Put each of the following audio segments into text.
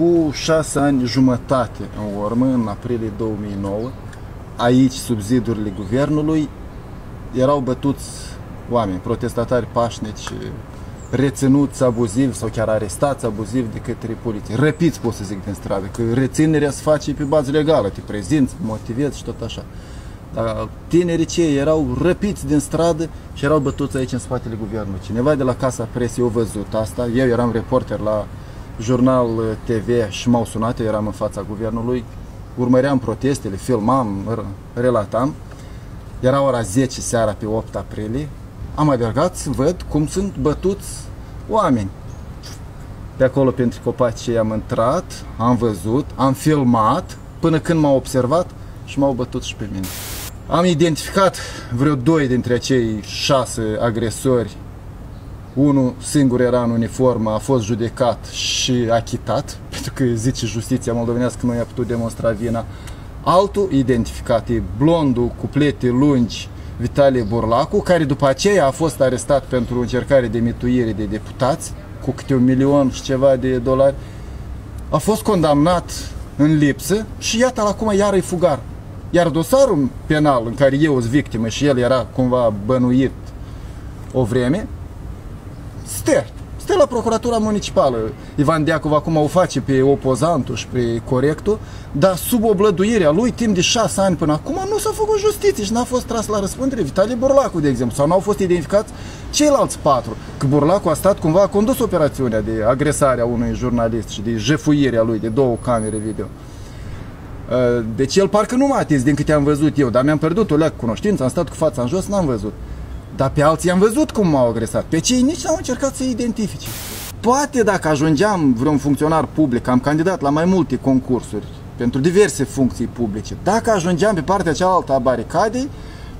cu șase ani jumătate în urmă, în aprilie 2009, aici, sub zidurile guvernului, erau bătuți oameni, protestatari pașnici, reținuți abuziv sau chiar arestați abuziv de către poliție. Răpiți, pot să zic, din stradă, că reținerea se face pe bază legală, te prezinți, motivezi și tot așa. Dar tinerii cei erau răpiți din stradă și erau bătuți aici în spatele guvernului. Cineva de la Casa Presiei a văzut asta. Eu eram reporter la jurnal TV și m-au sunat, eu eram în fața guvernului. Urmăream protestele, filmam, relatam. Era ora 10 seara pe 8 aprilie. Am alergat să văd cum sunt bătuți oameni. Pe acolo, pentru copacii am intrat, am văzut, am filmat, până când m-au observat și m-au bătut și pe mine. Am identificat vreo doi dintre acei șase agresori. Unul singur era în uniformă, a fost judecat și achitat, pentru că zice justiția moldovenească că nu i-a putut demonstra vina. Altul identificat e blondul cu plete lungi, Vitalie Burlacu, care după aceea a fost arestat pentru încercare de mituire de deputați, cu câte un milion și ceva de dolari. A fost condamnat în lipsă și iată acum iar e fugar. Iar dosarul penal în care eu sunt victimă și el era cumva bănuit o vreme, stă. Stă la Procuratura Municipală. Ivan Deacov acum o face pe opozantul și pe corectul, dar sub oblăduirea lui, timp de șase ani până acum, nu s-a făcut justiție și n-a fost tras la răspundere Vitalie Burlacu, de exemplu, sau n-au fost identificați ceilalți patru. Că Burlacu a stat cumva, a condus operațiunea de agresare a unui jurnalist și de jefuirea lui de două camere video. Uh, deci el parcă nu m-a atins din câte am văzut eu, dar mi-am pierdut o leac cunoștință, am stat cu fața în jos, n-am văzut. Dar pe alții am văzut cum m-au agresat. Pe cei nici n-au încercat să identifice. Poate dacă ajungeam vreun funcționar public, am candidat la mai multe concursuri pentru diverse funcții publice, dacă ajungeam pe partea cealaltă a baricadei,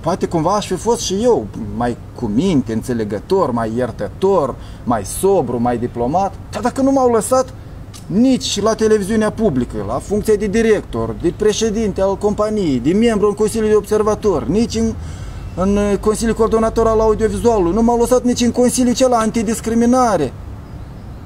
poate cumva aș fi fost și eu mai cu minte, înțelegător, mai iertător, mai sobru, mai diplomat, dar dacă nu m-au lăsat, nici la televiziunea publică, la funcția de director, de președinte al companiei, de membru în Consiliul de Observator, nici în, în Consiliul Coordonator al Audiovizualului, nu m-au lăsat nici în Consiliul cel antidiscriminare.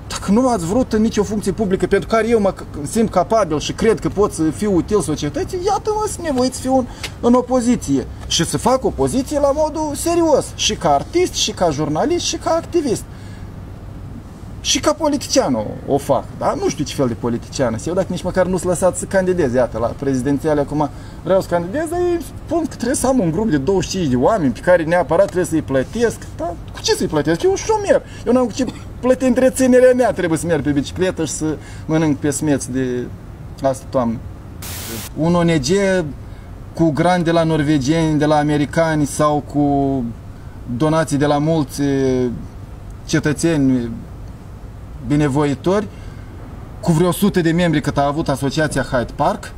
Dacă nu ați vrut în nicio funcție publică pentru care eu mă simt capabil și cred că pot să fiu util societății, iată-mă să nevoit să fiu în, în opoziție și să fac opoziție la modul serios, și ca artist, și ca jurnalist, și ca activist. Și ca politician o, o fac, da? Nu știu ce fel de politician eu, dacă nici măcar nu-s lăsat să candidez, iată, la prezidențiale acum vreau să candidez, dar îi spun că trebuie să am un grup de 25 de oameni pe care neapărat trebuie să-i plătesc, da? Cu ce să-i plătesc? Eu șomer, eu n-am cu ce plăti întreținerea mea, trebuie să merg pe bicicletă și să mănânc pe smeți de asta toamnă. Un ONG cu grani de la norvegieni, de la americani sau cu donații de la mulți cetățeni binevoitori, cu vreo sute de membri cât a avut asociația Hyde Park,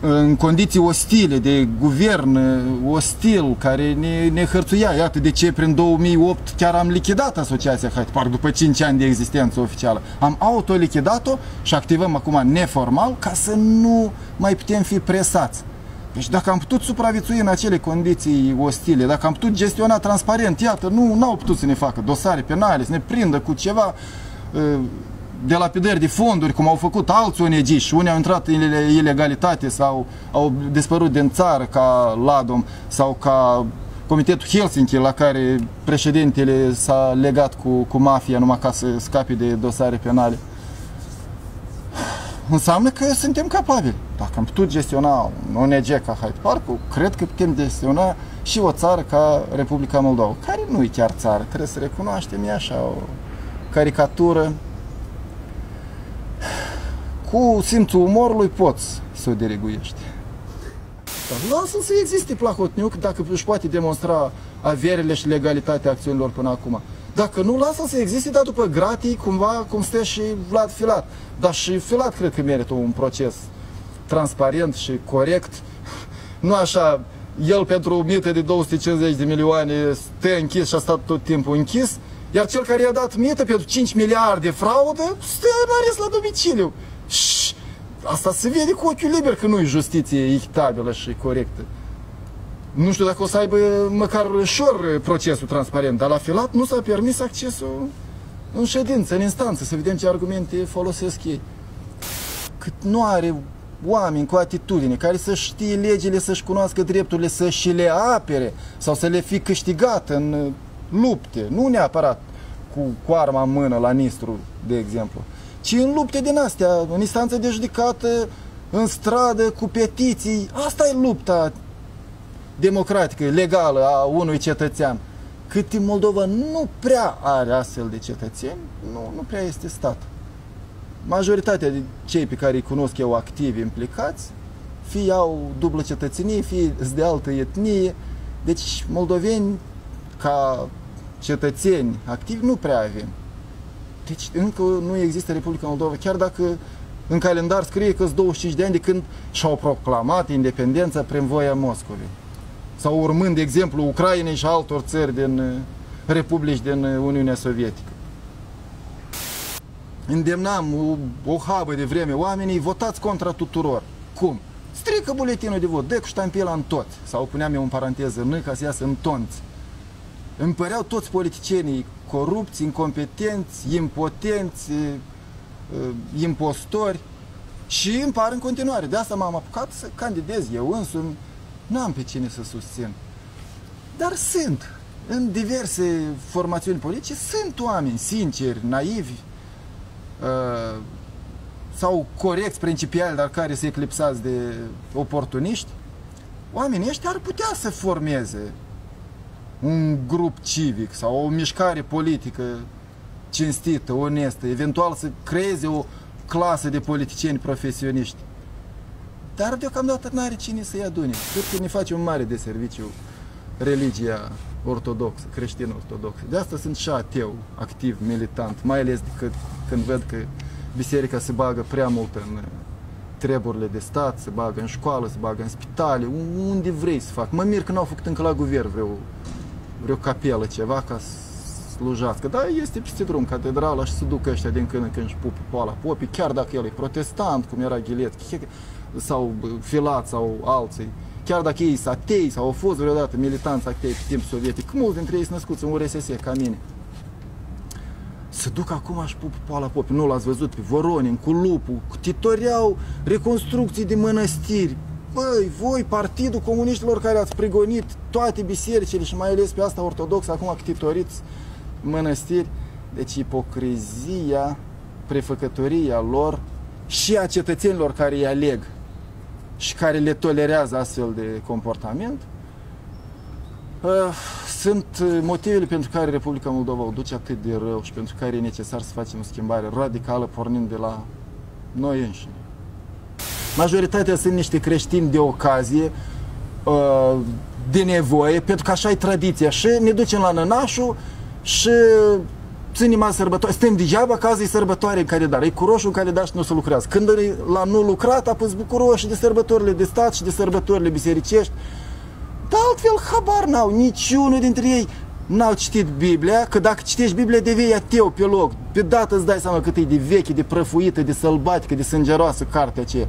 în condiții ostile, de guvern ostil, care ne, ne hărțuia. Iată de ce prin 2008 chiar am lichidat asociația Hyde Park după 5 ani de existență oficială. Am autolichidat-o și activăm acum neformal ca să nu mai putem fi presați. Deci dacă am putut supraviețui în acele condiții ostile, dacă am putut gestiona transparent, iată, nu au putut să ne facă dosare penale, să ne prindă cu ceva uh, de lapidări de fonduri, cum au făcut alți ONG și unii au intrat în ilegalitate sau au dispărut din țară ca LADOM sau ca Comitetul Helsinki la care președintele s-a legat cu, cu mafia numai ca să scape de dosare penale înseamnă că suntem capabili. Dacă am putut gestiona un ONG ca Hyde Park, cred că putem gestiona și o țară ca Republica Moldova, care nu e chiar țară, trebuie să recunoaștem, e așa o caricatură. Cu simțul umorului poți să o deriguiești. Dar lasă să existe Plahotniuc dacă își poate demonstra averile și legalitatea acțiunilor până acum. Dacă nu, lasă să existe, dar după gratii, cumva, cum stă și Vlad Filat. Dar și Filat cred că merită un proces transparent și corect. Nu așa, el pentru o mită de 250 de milioane stă închis și a stat tot timpul închis, iar cel care i-a dat mită pentru 5 miliarde fraudă, stă în arest la domiciliu. Și asta se vede cu ochiul liber că nu e justiție echitabilă și corectă. Nu știu dacă o să aibă măcar ușor procesul transparent, dar la filat nu s-a permis accesul în ședință, în instanță, să vedem ce argumente folosesc ei. cât nu are oameni cu atitudine, care să știe legile, să-și cunoască drepturile, să și le apere sau să le fi câștigat în uh, lupte, nu neapărat cu, cu arma în mână la Nistru, de exemplu, ci în lupte din astea, în instanță de judecată, în stradă, cu petiții. Asta e lupta democratică, legală a unui cetățean. Cât timp Moldova nu prea are astfel de cetățeni, nu, nu prea este stat. Majoritatea de cei pe care îi cunosc eu activi implicați, fie au dublă cetățenie, fie sunt de altă etnie. Deci moldoveni ca cetățeni activi nu prea avem. Deci încă nu există Republica Moldova, chiar dacă în calendar scrie că sunt 25 de ani de când și-au proclamat independența prin voia Moscovei. Sau urmând de exemplu Ucrainei și altor țări din uh, republici din uh, Uniunea Sovietică. Îndemnam o, o habă de vreme oamenii, votați contra tuturor. Cum? Strică buletinul de vot, dă cu ștampila în toți. Sau puneam eu în paranteză în ca să iasă în tonți. Îmi păreau toți politicienii corupți, incompetenți, impotenți, impostori și îmi par în continuare. De asta m-am apucat să candidez eu însumi. Nu am pe cine să susțin. Dar sunt. În diverse formațiuni politice sunt oameni sinceri, naivi sau corecți, principiali, dar care se eclipsați de oportuniști. Oamenii ăștia ar putea să formeze un grup civic sau o mișcare politică cinstită, onestă, eventual să creeze o clasă de politicieni profesioniști. Dar deocamdată nu are cine să-i adune. Cred că ne face un mare de serviciu religia ortodoxă, creștin-ortodoxă. De asta sunt și ateu, activ, militant, mai ales decât când văd că biserica se bagă prea mult în treburile de stat, se bagă în școală, se bagă în spitale, unde vrei să fac. Mă mir că n-au făcut încă la guvern vreo vreo capelă, ceva, ca să slujească. Dar este peste drum catedrala și se duc ăștia din când în când și pupă poala popii, chiar dacă el e protestant, cum era Ghiletchi, sau Filat sau alții, chiar dacă ei sunt atei sau au fost vreodată militanți atei pe timp sovietic, mulți dintre ei sunt născuți în URSS ca mine. Să duc acum și pupă poala popii, nu l-ați văzut pe Voronin, cu lupul, cu titoreau reconstrucții de mănăstiri, Băi, voi, Partidul Comuniștilor care ați prigonit toate bisericile și mai ales pe asta ortodox, acum ctitoriți mănăstiri, deci ipocrizia, prefăcătoria lor și a cetățenilor care îi aleg și care le tolerează astfel de comportament, uh, sunt motivele pentru care Republica Moldova o duce atât de rău și pentru care e necesar să facem o schimbare radicală pornind de la noi înșine. Majoritatea sunt niște creștini de ocazie, uh, de nevoie, pentru că așa e tradiția. Și ne ducem la nănașul și ținem la sărbătoare. Suntem degeaba că azi e sărbătoare în calendar. E cu roșu în calendar și nu se lucrează. Când e la nu lucrat, apoi bucuroși de sărbătorile de stat și de sărbătorile bisericești. Dar altfel habar n-au. Niciunul dintre ei n-au citit Biblia, că dacă citești Biblia devii ateu pe loc. Pe dată îți dai seama cât e de veche, de prăfuită, de sălbatică, de sângeroasă cartea aceea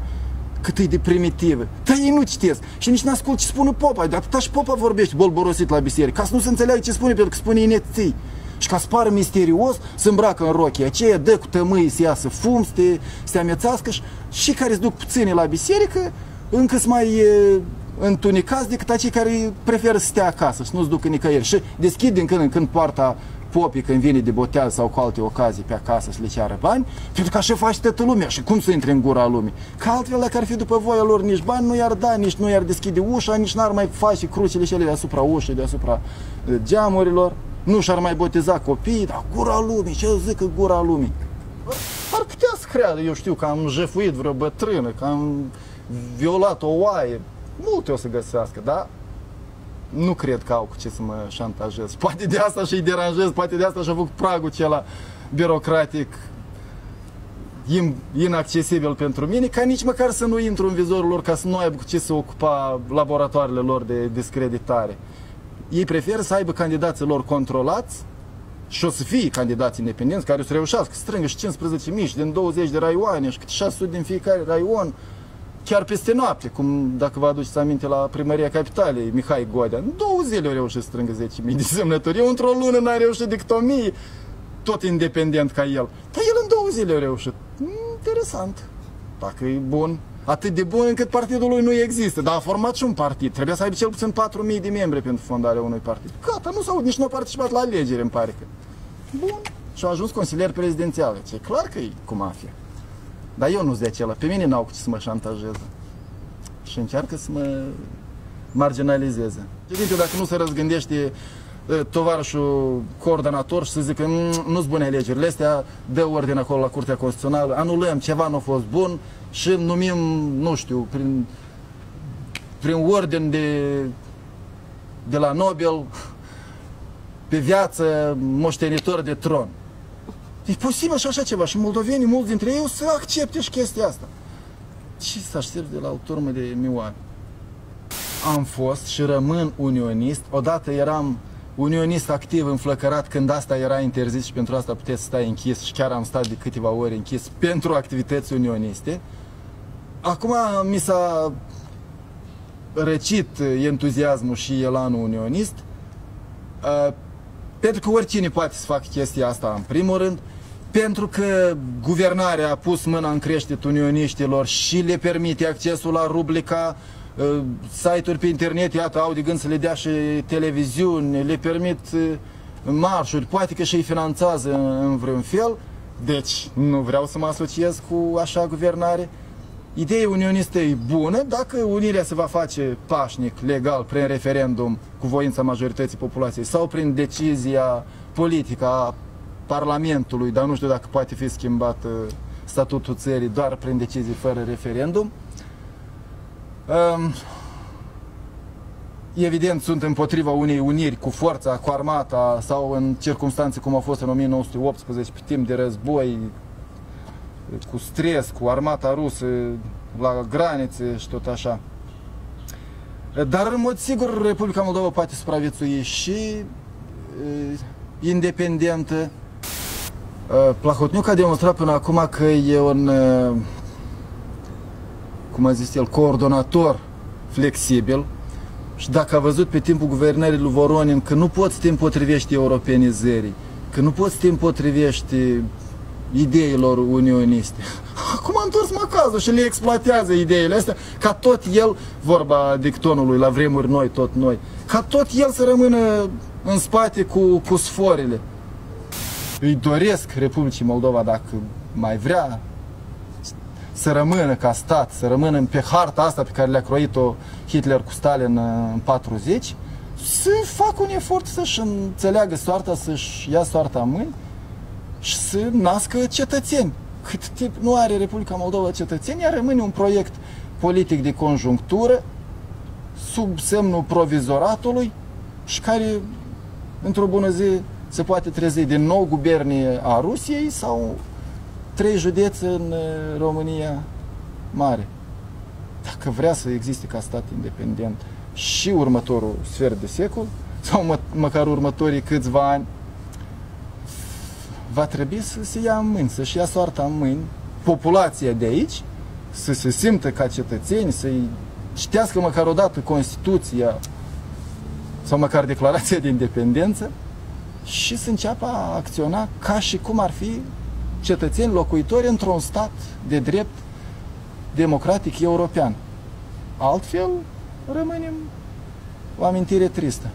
cât e de primitivă. Dar ei nu citesc și nici n-ascult ce spune popa. De atâta și popa vorbește bolborosit la biserică, ca să nu se înțeleagă ce spune, pentru că spune ineții. Și ca să pară misterios, se îmbracă în rochia aceea, dă cu tămâi să iasă fum, să te, să te amețească și, și care se duc puțini la biserică, încă sunt mai e, întunecați decât acei care preferă să stea acasă, să nu-ți ducă nicăieri. Și deschid din când în când poarta popii când vine de botează sau cu alte ocazii pe acasă să le ceară bani, pentru că așa face toată lumea și cum să intre în gura lumii. Că altfel, dacă ar fi după voia lor, nici bani nu i-ar da, nici nu i-ar deschide ușa, nici n-ar mai face crucile cele deasupra ușii, deasupra uh, geamurilor, nu și-ar mai boteza copiii, dar gura lumii, ce zic gura lumii? Ar putea să creadă, eu știu, că am jefuit vreo bătrână, că am violat o oaie, multe o să găsească, dar nu cred că au cu ce să mă șantajez. Poate de asta și-i deranjez, poate de asta și-a făcut pragul acela birocratic inaccesibil pentru mine, ca nici măcar să nu intru în vizorul lor, ca să nu aibă cu ce să ocupa laboratoarele lor de discreditare. Ei preferă să aibă candidații lor controlați și o să fie candidați independenți care o să reușească să strângă și 15.000 din 20 de raioane și câte 600 din fiecare raion chiar peste noapte, cum dacă vă aduceți aminte la primăria capitalei, Mihai Godea, în două zile au reușit să strângă 10.000 de semnături. Eu într-o lună n-a reușit decât 1.000, tot independent ca el. Dar el în două zile a reușit. Interesant. Dacă e bun, atât de bun încât partidul lui nu există, dar a format și un partid. Trebuie să aibă cel puțin 4.000 de membri pentru fondarea unui partid. Gata, nu s-au, nici nu a participat la alegeri, îmi pare că. Bun. Și a ajuns consilier prezidențial. Deci e clar că e cu mafia. Dar eu nu-s de acela. Pe mine n-au cu ce să mă șantajeze. Și încearcă să mă marginalizeze. Președinte, dacă nu se răzgândește tovarășul coordonator și să zică mm, nu-s bune alegerile astea, dă ordine acolo la Curtea Constituțională, anulăm, ceva nu a fost bun și numim, nu știu, prin, prin ordine de, de la Nobel pe viață moștenitor de tron. E posibil și așa ceva și moldovenii, mulți dintre ei, o să accepte și chestia asta. Ce să aștept de la o turmă de mioane? Am fost și rămân unionist. Odată eram unionist activ înflăcărat când asta era interzis și pentru asta puteți stai închis și chiar am stat de câteva ori închis pentru activități unioniste. Acum mi s-a răcit entuziasmul și elanul unionist uh, pentru că oricine poate să facă chestia asta în primul rând pentru că guvernarea a pus mâna în creștet unioniștilor și le permite accesul la rubrica uh, site-uri pe internet, iată, au de gând să le dea și televiziuni, le permit uh, marșuri, poate că și îi finanțează în vreun fel, deci nu vreau să mă asociez cu așa guvernare. Ideea unionistă e bună dacă unirea se va face pașnic, legal, prin referendum, cu voința majorității populației sau prin decizia politică a Parlamentului, dar nu știu dacă poate fi schimbat uh, statutul țării doar prin decizii fără referendum. Um, evident, sunt împotriva unei uniri cu forța, cu armata sau în circunstanțe cum a fost în 1918, pe timp de război, cu stres, cu armata rusă la granițe și tot așa. Dar, în mod sigur, Republica Moldova poate supraviețui și uh, independentă, Uh, Plahotniuc a demonstrat până acum că e un, uh, cum a zis el, coordonator flexibil și dacă a văzut pe timpul guvernării lui Voronin că nu poți să te împotrivești europenizării, că nu poți să te împotrivești ideilor unioniste. Acum a întors macazul și le exploatează ideile astea, ca tot el, vorba dictonului la vremuri noi, tot noi, ca tot el să rămână în spate cu, cu sforile îi doresc Republicii Moldova, dacă mai vrea, să rămână ca stat, să rămână pe harta asta pe care le-a croit-o Hitler cu Stalin în 40, să facă un efort să-și înțeleagă soarta, să-și ia soarta în mâini și să nască cetățeni. Cât timp nu are Republica Moldova cetățeni, ea rămâne un proiect politic de conjunctură sub semnul provizoratului și care, într-o bună zi, se poate trezi din nou gubernie a Rusiei sau trei județe în uh, România mare. Dacă vrea să existe ca stat independent și următorul sfert de secol, sau mă, măcar următorii câțiva ani, va trebui să se ia în mâini, să-și ia soarta în mâini, populația de aici, să se simtă ca cetățeni, să-i citească măcar o dată Constituția sau măcar declarația de independență și să înceapă a acționa ca și cum ar fi cetățeni locuitori într-un stat de drept democratic european. Altfel, rămânem o amintire tristă.